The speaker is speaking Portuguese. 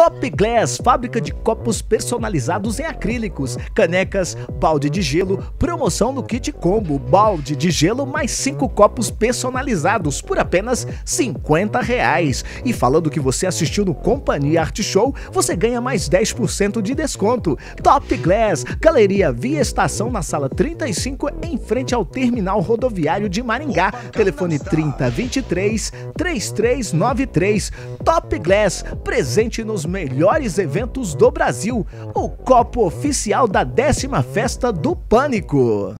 Top Glass, fábrica de copos personalizados em acrílicos, canecas, balde de gelo, promoção no kit combo, balde de gelo mais 5 copos personalizados por apenas 50 reais. E falando que você assistiu no Companhia Art Show, você ganha mais 10% de desconto. Top Glass, Galeria Via Estação na sala 35, em frente ao terminal rodoviário de Maringá. Telefone 3023 3393. Top Glass, presente nos melhores eventos do Brasil. O copo oficial da décima festa do Pânico.